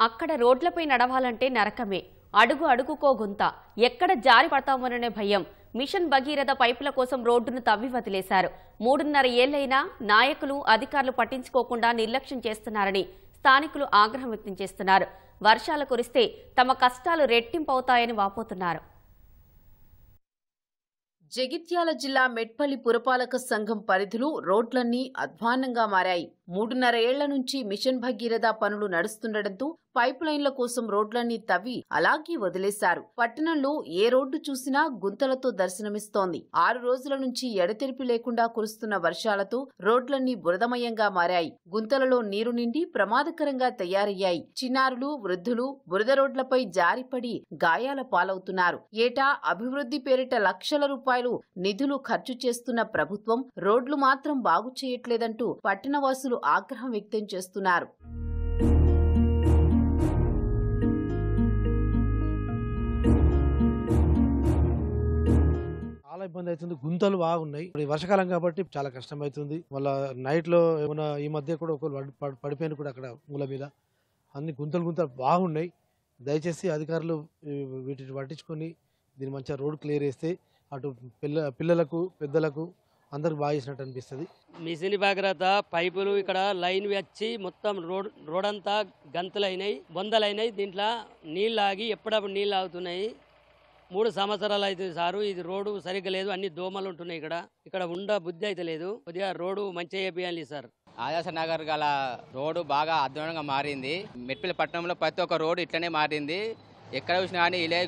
అక్కడ రోడ్లపై నడవాలంటే నరకమే. అడుగు అడుగుకో గుంత. ఎక్కడ జారి పడతామోననే భయం. మిషన్ భగీరథ పైపుల కోసం రోడ్డును తవ్వి వదిలేశారు. మూడున్నర ఏళ్ళైనా నాయకులు అధికారులు పట్టించుకోకుండా నిర్లక్ష్యం చేస్తున్నారని స్థానికులు ఆగ్రహం వ్యక్తం చేస్తున్నారు. వర్షాలు కురిస్తే తమ కష్టాలు రెట్టింపవుతాయని వాపోతున్నారు. జగిత్యాల జిల్లా మెట్పల్లి పురపాలక సంఘం పరిధిలో రోడ్లన్నీ అధ్వాన్నంగా మారాయి. మూడున్నర ఏళ్ళ నుంచి మిషన్ భగీరథ పనులు నడుస్తుండటంతో పైప్ లైన్ల కోసం రోడ్లన్నీ తవ్వి అలాగే వదిలేశారు. పట్టణంలో ఏ రోడ్డు చూసినా గుంతలతో దర్శనమిస్తోంది. ఆరు రోజుల నుంచి ఎడతెరిపి లేకుండా కురుస్తున్న వర్షాలతో రోడ్లన్నీ బురదమయంగా మారాయి. గుంతలలో నీరు నిండి ప్రమాదకరంగా తయారయ్యాయి. చిన్నారులు వృద్ధులు బురద రోడ్లపై జారిపడి గాయాల పాలవుతున్నారు. ఏటా అభివృద్ధి పేరిట లక్షల రూపాయలు నిధులు ఖర్చు చేస్తున్న ప్రభుత్వం రోడ్లు మాత్రం బాగు చేయట్లేదంటూ పట్టణవాసులు ఆగ్రహం వ్యక్తం చేస్తున్నారు. చాలా ఇబ్బంది అవుతుంది. గుంతలు బాగున్నాయి ఇప్పుడు వర్షకాలం కాబట్టి చాలా కష్టం అవుతుంది మళ్ళీ నైట్లో ఏమైనా ఈ మధ్య కూడా ఒకరు పడి- పడిపోయిన కూడా అక్కడ మూల మీద. అన్ని గుంతలు గుంతలు బాగున్నాయి దయచేసి అధికారులు వీటిని పట్టించుకొని దీన్ని మంచిగా రోడ్ క్లియర్ చేస్తే అటు పిల్ల పిల్లలకు పెద్దలకు అందరికి బాగా చేసినట్టు అనిపిస్తుంది. మిషన్ భగీరథ పైపులు ఇక్కడ లైన్ వచ్చి మొత్తం రోడ్ రోడ్ అంతా గంతులైనాయి బొందలైనాయి. దీంట్లో నీళ్ళు ఆగి ఎప్పుడప్పుడు నీళ్ళు ఆగుతున్నాయి. మూడు సంవత్సరాలు అవుతుంది సారు ఇది రోడ్డు సరిగ్గా లేదు అన్ని దోమలు ఉంటున్నాయి ఇక్కడ. ఇక్కడ ఉండ బుద్ధి అయితే లేదు. కొద్దిగా రోడ్డు మంచిగా చేయాలి సార్. ఆదర్శ నగర్ గల రోడ్డు బాగా అధ్వానంగా మారింది. మెట్పల్లి పట్టణంలో ప్రతి ఒక్క రోడ్డు ఇట్లనే మారింది. ఎక్కడ చూసినా కానీ ఇలే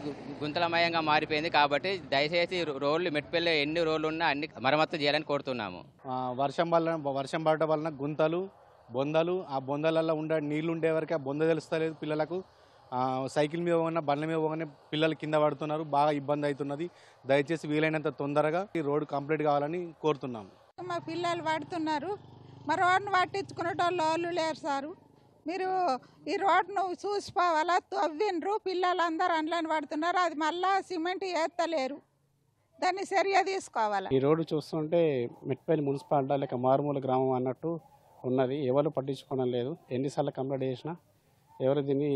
గుంతలమయంగా మారిపోయింది కాబట్టి దయచేసి రోడ్లు మెట్పల్లి ఎన్ని రోడ్లు ఉన్నా అన్ని మరమ్మతు చేయాలని కోరుతున్నాము. ఆ, వర్షం వలన వర్షం పడటం వలన గుంతలు బొందలు ఆ బొందలలో ఉండే నీళ్ళు ఉండే వరకు ఆ బొంద తెలుస్తలేదు పిల్లలకు. ఆ, సైకిల్ మీద పోగానే బండ్ల మీద పోగానే పిల్లలు కింద పడుతున్నారు బాగా ఇబ్బంది అవుతున్నది. దయచేసి వీలైనంత తొందరగా ఈ రోడ్డు కంప్లీట్ కావాలని కోరుతున్నాము. మా పిల్లలు పడుతున్నారు. మా రోడ్ను పట్టించుకునేటోళ్ళు వాళ్ళు లేరు సారు. మీరు ఈ రోడ్ను చూసిపోవాలా తవ్విండ్రు పిల్లలందరూ అండ్లని పడుతున్నారు. అది మళ్ళా సిమెంట్ వేస్తలేరు దాన్ని చర్య తీసుకోవాలి? ఈ రోడ్డు చూస్తుంటే మిట్పల్లి మున్సిపాలిటీ లేక మారుమూల గ్రామం అన్నట్టు ఉన్నది. ఎవరు పట్టించుకోవడం లేదు. ఎన్నిసార్లు కంప్లైంట్ చేసినా ఎవరు దీన్ని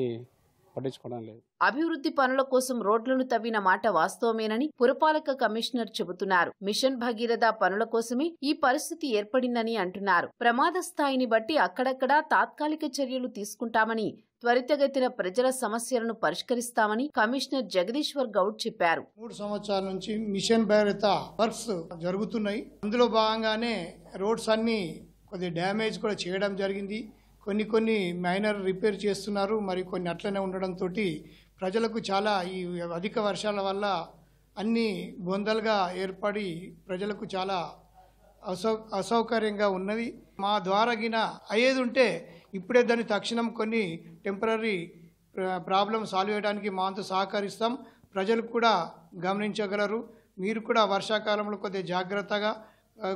పట్టించుకోవడం లేదు. అభివృద్ధి పనుల కోసం రోడ్లను తవ్విన మాట వాస్తవమేనని పురపాలక కమిషనర్ చెబుతున్నారు. మిషన్ భగీరథ పనుల కోసమే ఈ పరిస్థితి ఏర్పడిందని అంటున్నారు. ప్రమాద స్థాయిని బట్టి అక్కడక్కడా తాత్కాలిక చర్యలు తీసుకుంటామని త్వరితగతిన ప్రజల సమస్యలను పరిష్కరిస్తామని కమిషనర్ జగదీశ్వర్ గౌడ్ చెప్పారు. మూడు సంవత్సరాల నుంచి మిషన్ భైరత వర్క్స్ జరుగుతున్నాయి. అందులో భాగంగానే రోడ్స్ అన్ని కొద్ది డ్యామేజ్ కూడా చేయడం జరిగింది. కొన్ని కొన్ని మైనర్ రిపేర్ చేస్తున్నారు మరి కొన్ని అట్లనే ఉండడంతో ప్రజలకు చాలా ఈ అధిక వర్షాల వల్ల అన్ని బొందలుగా ఏర్పడి ప్రజలకు చాలా అసౌ అసౌకర్యంగా ఉన్నది. మా ద్వారా గిన అయ్యేది ఉంటే ఇప్పుడే దాన్ని తక్షణం కొన్ని టెంపరీ ప్రాబ్లం సాల్వ్ చేయడానికి మా సహకరిస్తాం. ప్రజలు కూడా గమనించగలరు. మీరు కూడా వర్షాకాలంలో కొద్దిగా జాగ్రత్తగా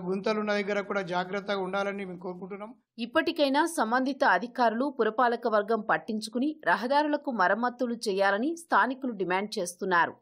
గుంతలున్న దగ్గర కూడా జాగ్రత్తగా ఉండాలని మేము కోరుకుంటున్నాం. ఇప్పటికైనా సంబంధిత అధికారులు పురపాలక వర్గం పట్టించుకుని రహదారులకు మరమ్మతులు చేయాలని స్థానికులు డిమాండ్ చేస్తున్నారు.